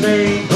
made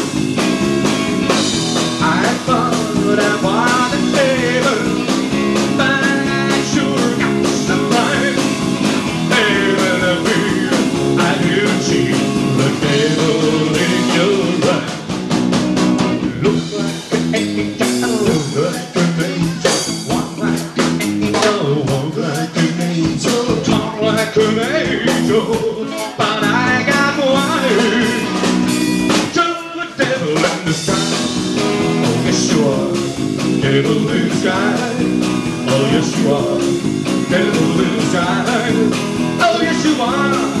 but I got wired to the devil in the sky. Oh, are. devil in the sky. Oh, Yeshua, devil in the sky. Oh,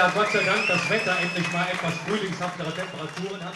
Ja, Gott sei Dank das Wetter endlich mal etwas frühlingshaftere Temperaturen hat.